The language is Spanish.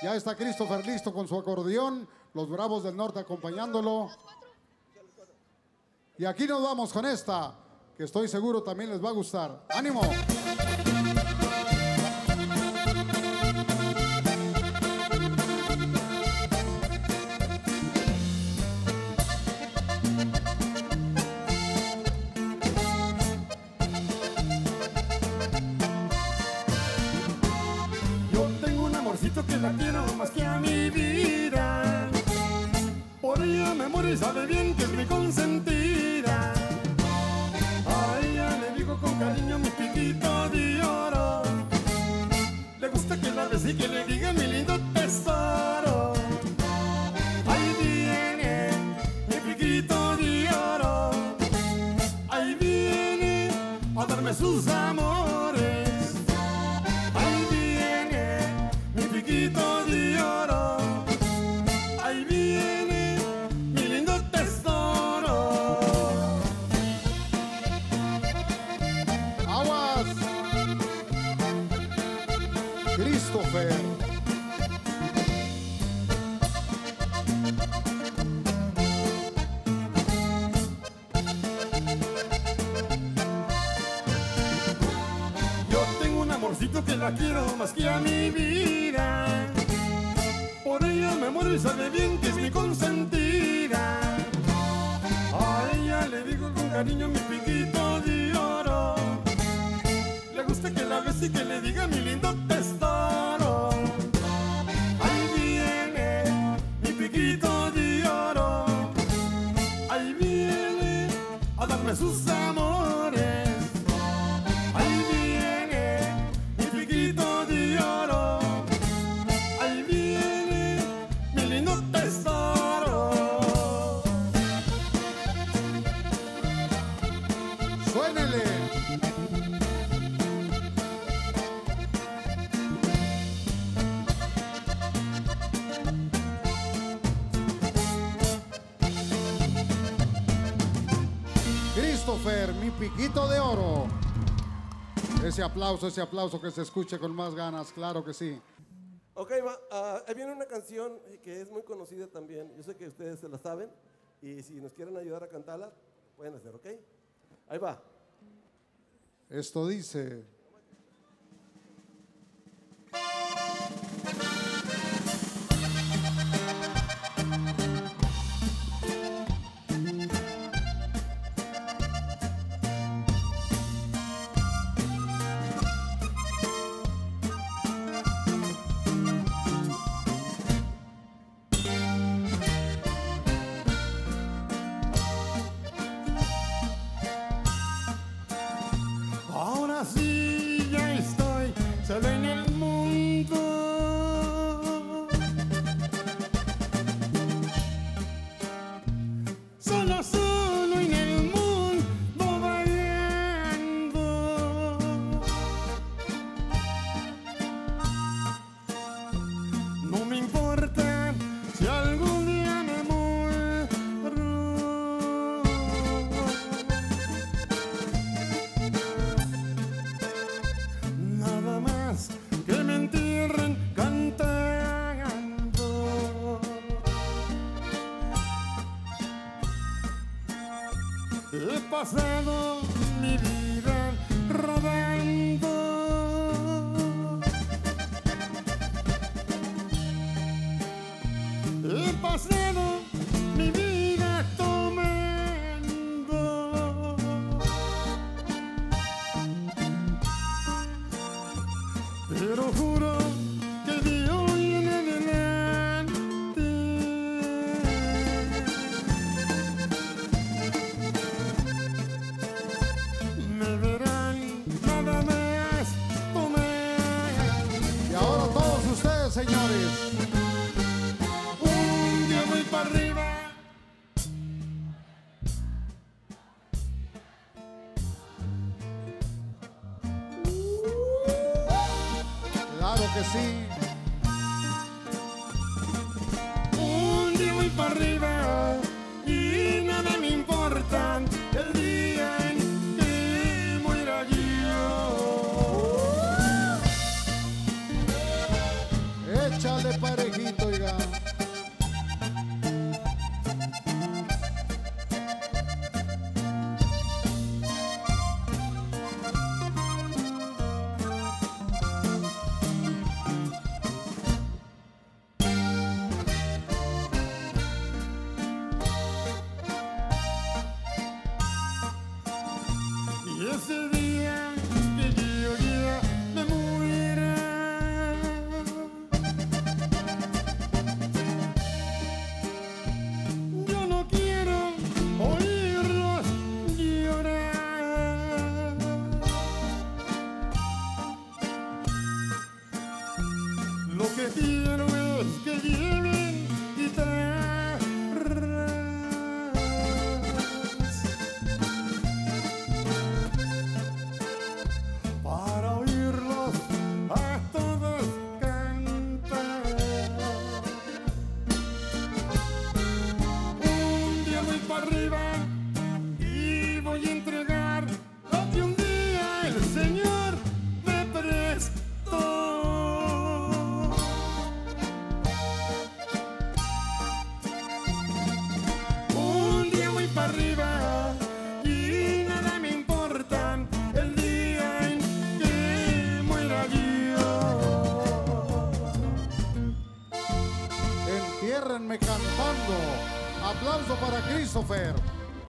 Ya está Christopher listo con su acordeón, los Bravos del Norte acompañándolo. Y aquí nos vamos con esta, que estoy seguro también les va a gustar. ¡Ánimo! Que la quiero más que a mi vida. Por ella me muero y sabe bien que es mi consentida. A ella le digo con cariño mi piquito de oro. Le gusta que la bese y que le diga mi lindo tesoro. Ahí viene mi piquito de oro. Ahí viene a darme sus amores. De oro. Ahí viene mi lindo tesoro. ¡Aguas! Christopher. Amorcito que la quiero más que a mi vida. Por ella me muero y sabe bien que es mi consentida. A ella le digo con cariño mi piquito de oro. Le gusta que la bese y que le diga mi lindo tesoro. Ahí viene mi piquito de oro. Ahí viene a darme sus amores. Mi piquito de oro. Ese aplauso, ese aplauso que se escuche con más ganas, claro que sí. Ok, va, ah, ahí viene una canción que es muy conocida también. Yo sé que ustedes se la saben. Y si nos quieren ayudar a cantarla, pueden hacer, ¿ok? Ahí va. Esto dice. passando, menino sí. Un día voy para arriba y nada me importa el día en que muera yo. Échale. Dale Y ese Aplauso para Christopher.